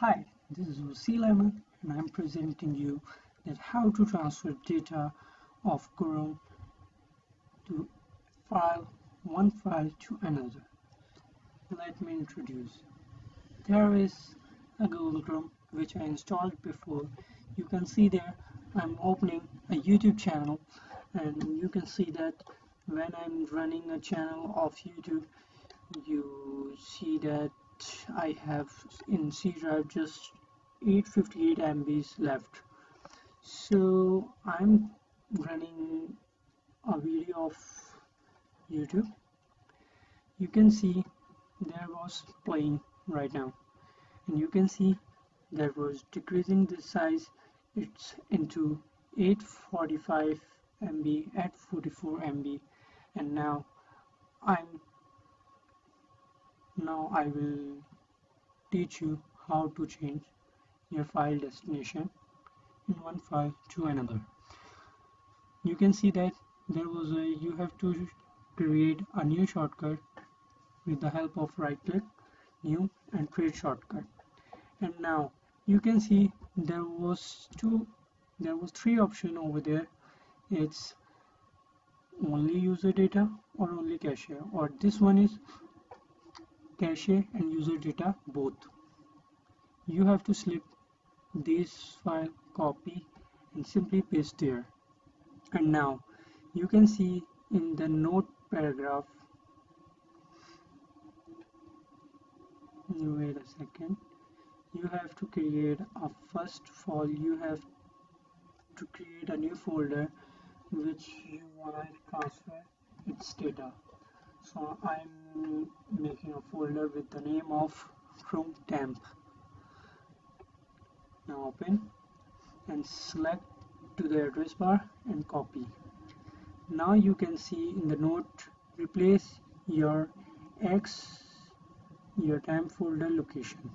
Hi, this is Wasil Ahmed and I'm presenting you that how to transfer data of Chrome to file one file to another. Let me introduce. There is a Google Chrome which I installed before. You can see there I'm opening a YouTube channel and you can see that when I'm running a channel of YouTube you see that I have in C drive just 858 MBs left. So I'm running a video of YouTube. You can see there was playing right now and you can see there was decreasing the size. It's into 845 MB at 44 MB and now I'm now I will teach you how to change your file destination in one file to another. You can see that there was a you have to create a new shortcut with the help of right click new and create shortcut. And now you can see there was two there was three option over there. It's only user data or only cache or this one is cache and user data both. You have to select this file copy and simply paste here and now you can see in the note paragraph. Wait a second. You have to create a first all you have to create a new folder which you want to transfer its data so I'm making a folder with the name of Chrome temp. Now open and select to the address bar and copy. Now you can see in the note replace your x your temp folder location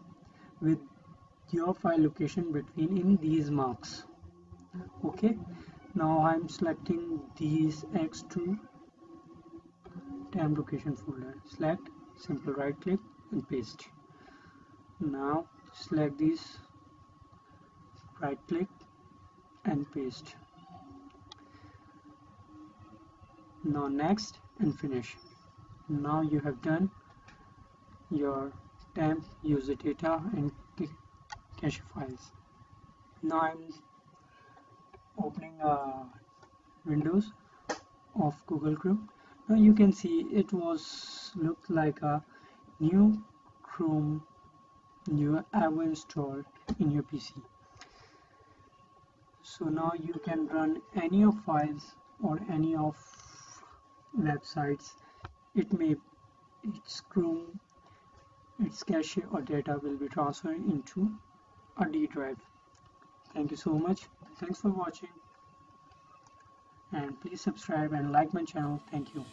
with your file location between in these marks. Okay? Now I'm selecting these x2 temp location folder. Select simple right click and paste. Now select this right click and paste. Now next and finish. Now you have done your temp user data and cache files. Now I'm opening uh, Windows of Google Chrome Uh, you can see it was looked like a new Chrome new ever installed in your PC so now you can run any of files or any of websites. It may its Chrome its cache or data will be transferred into a D drive. Thank you so much. Thanks for watching and please subscribe and like my channel. Thank you